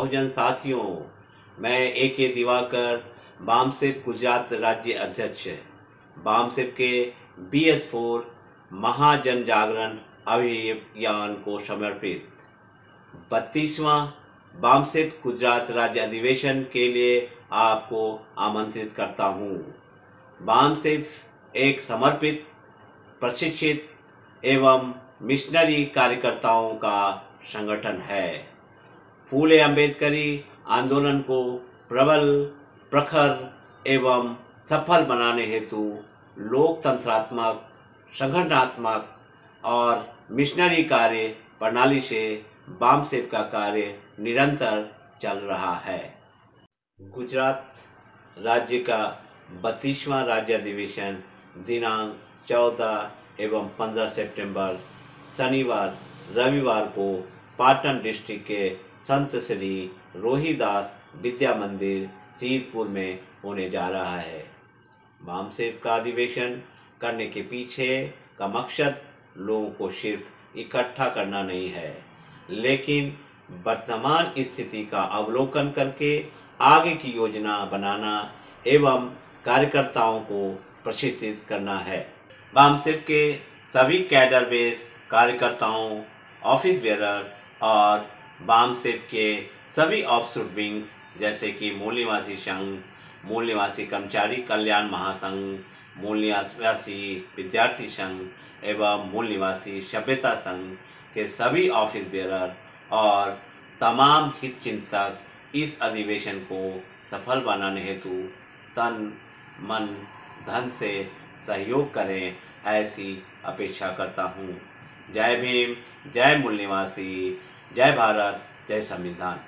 बहुजन साथियों, मैं ए के दिवाकर बामसेप गुजरात राज्य अध्यक्ष बामसेप के बी एस फोर महाजन जागरण अभियान को समर्पित। बत्तीसवां बामसेप गुजरात राज्य अधिवेशन के लिए आपको आमंत्रित करता हूँ। बामसेप एक समर्पित, प्रशिक्षित एवं मिशनरी कार्यकर्ताओं का संगठन है। फूले अंबेडकरी आंदोलन को प्रबल, प्रखर एवं सफल बनाने हेतु लोकतंत्रात्मक, संगठनात्मक और मिशनरी कार्य प्रणाली से बामसेप का कार्य निरंतर चल रहा है। गुजरात राज्य का बत्तीसवां राज्य अधिवेशन दिनांक चौदह एवं पंद्रह सितंबर शनिवार, रविवार को पाटन डिस्ट्रिक्ट के संत श्री रोहिदास विद्या मंदिर सीरपुर में होने जा रहा है। वामसेप का अधिवेशन करने के पीछे का मकसद लोगों को सिर्फ़ इकट्ठा करना नहीं है, लेकिन वर्तमान स्थिति का अवलोकन करके आगे की योजना बनाना एवं कार्यकर्ताओं को प्रशिक्षित करना है। वामसेप के सभी कैडर बेस कार्यकर्ताओं, ऑफ़िस बेरर और वामसेप के सभी ऑफशूट विंग्स जैसे कि मूल निवासी संघ मूल निवासी कर्मचारी कल्याण महासंघ मूल निवासी विद्यार्थी संघ एवं मूल निवासी सभ्यता संघ के सभी ऑफ़िस बेरर और तमाम हित चिंतक इस अधिवेशन को सफल बनाने हेतु तन, मन, धन से सहयोग करें ऐसी अपेक्षा करता हूँ। जय भीम, जय मूल निवासी जय भारत जय संविधान।